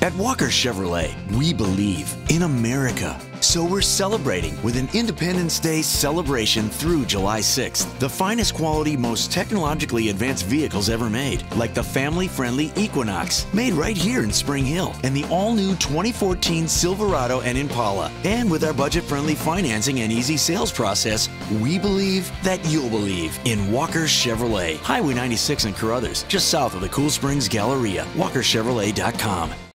At Walker Chevrolet, we believe in America. So we're celebrating with an Independence Day celebration through July 6th. The finest quality, most technologically advanced vehicles ever made, like the family-friendly Equinox, made right here in Spring Hill, and the all-new 2014 Silverado and Impala. And with our budget-friendly financing and easy sales process, we believe that you'll believe in Walker Chevrolet, Highway 96 and Carothers, just south of the Cool Springs Galleria. WalkerChevrolet.com.